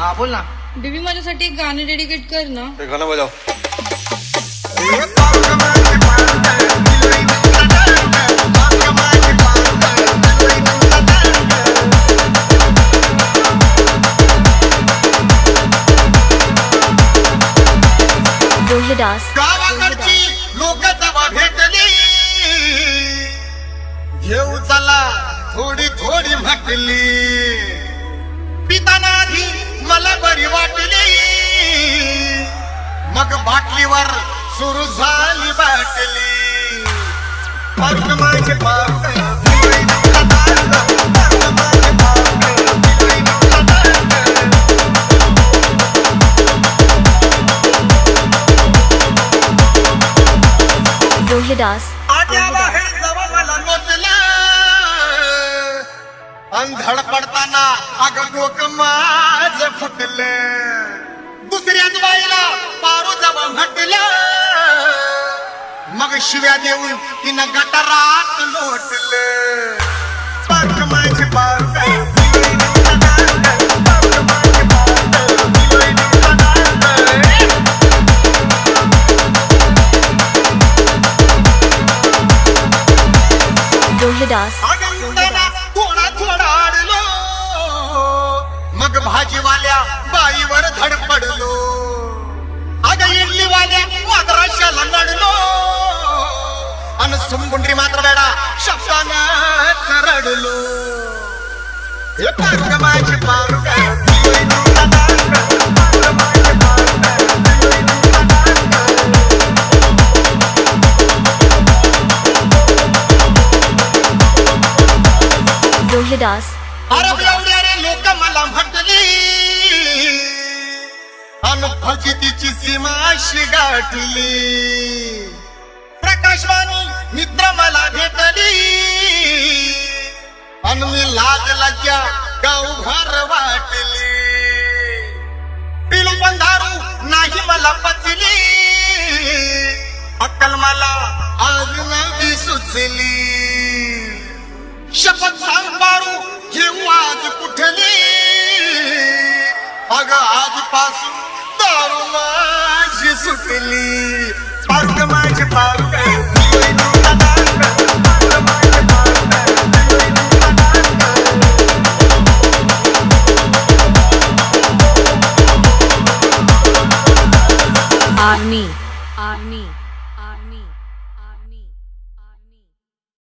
हा बोल ना. बेबी माझ्यासाठी एक गाणं डेडिकेट कर ना. ते गाणं बजाव. रोहिदास. गावाकडची लोक जवा भेटली. घेऊ चला थोडी थोडी म्हटली. पिताना बाटलीवर सुरू झाली बाटली. माझे अंधड पडताना अग डोक माझ मग शिव्या देऊन तिनं गटारात लोटलं पारुण माझे थोडा मग भाजीवाल्या बाईवर धडपडलो अगं इडलीवाल्या वादराशाला नडलो अन सुंबुंडी मात्र बेडा शब्दानं रडलो हे पारुग माझी अरे एवढ्या रे लोक मला म्हटली अन फजितीची सीमाशी गाठली लाज लज्जा घर वाटली. पिलू पण नाही मला पचली. अक्कल मला आज नाही सुचली. शपथ सांग पारू घेऊ आज कुठली. अग आजपासून दारू माझी सुटली. पारुग माझी पारुग आर्मी आर्मी।